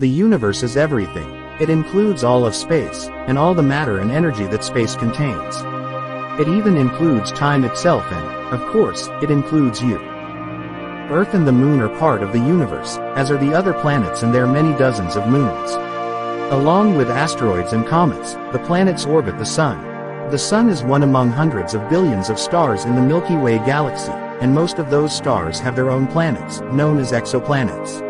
The universe is everything. It includes all of space, and all the matter and energy that space contains. It even includes time itself and, of course, it includes you. Earth and the moon are part of the universe, as are the other planets and their many dozens of moons. Along with asteroids and comets, the planets orbit the sun. The sun is one among hundreds of billions of stars in the Milky Way galaxy, and most of those stars have their own planets, known as exoplanets.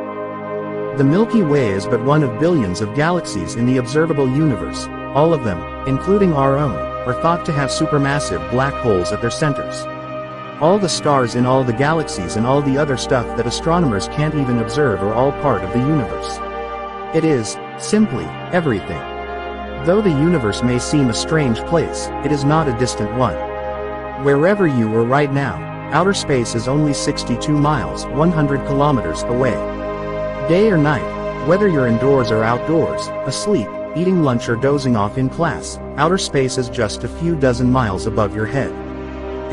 The Milky Way is but one of billions of galaxies in the observable universe, all of them, including our own, are thought to have supermassive black holes at their centers. All the stars in all the galaxies and all the other stuff that astronomers can't even observe are all part of the universe. It is, simply, everything. Though the universe may seem a strange place, it is not a distant one. Wherever you are right now, outer space is only 62 miles 100 kilometers away. Day or night, whether you're indoors or outdoors, asleep, eating lunch or dozing off in class, outer space is just a few dozen miles above your head.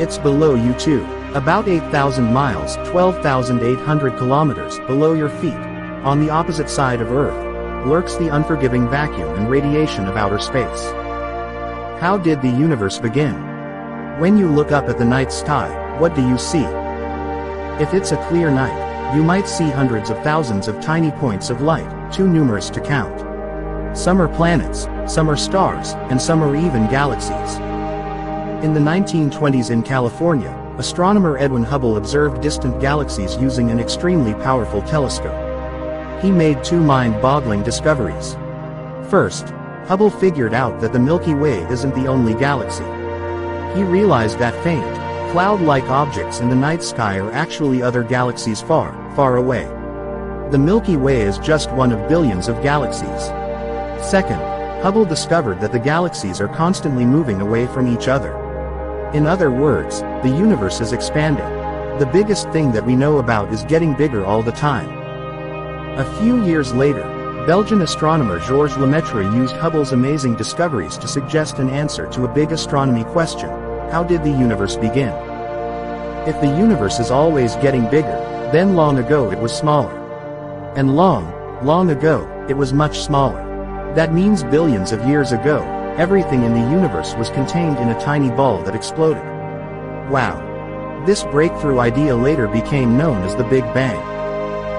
It's below you too. About 8,000 miles, 12,800 kilometers, below your feet. On the opposite side of Earth, lurks the unforgiving vacuum and radiation of outer space. How did the universe begin? When you look up at the night sky, what do you see? If it's a clear night, you might see hundreds of thousands of tiny points of light, too numerous to count. Some are planets, some are stars, and some are even galaxies. In the 1920s in California, astronomer Edwin Hubble observed distant galaxies using an extremely powerful telescope. He made two mind-boggling discoveries. First, Hubble figured out that the Milky Way isn't the only galaxy. He realized that faint, cloud-like objects in the night sky are actually other galaxies far, far away. The Milky Way is just one of billions of galaxies. Second, Hubble discovered that the galaxies are constantly moving away from each other. In other words, the universe is expanding. The biggest thing that we know about is getting bigger all the time. A few years later, Belgian astronomer Georges Lemaitre used Hubble's amazing discoveries to suggest an answer to a big astronomy question. How did the universe begin? If the universe is always getting bigger, then long ago it was smaller. And long, long ago, it was much smaller. That means billions of years ago, everything in the universe was contained in a tiny ball that exploded. Wow. This breakthrough idea later became known as the Big Bang.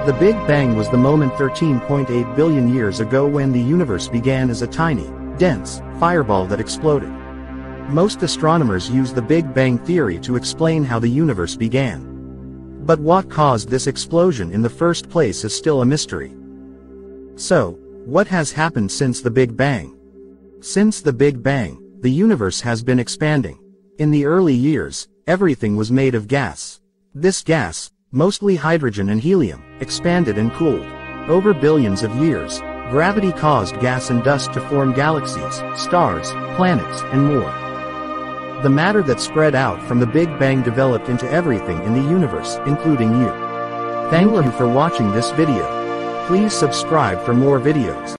The Big Bang was the moment 13.8 billion years ago when the universe began as a tiny, dense, fireball that exploded. Most astronomers use the Big Bang theory to explain how the universe began. But what caused this explosion in the first place is still a mystery. So, what has happened since the Big Bang? Since the Big Bang, the universe has been expanding. In the early years, everything was made of gas. This gas, mostly hydrogen and helium, expanded and cooled. Over billions of years, gravity caused gas and dust to form galaxies, stars, planets, and more. The matter that spread out from the Big Bang developed into everything in the universe, including you. Thank you for watching this video. Please subscribe for more videos.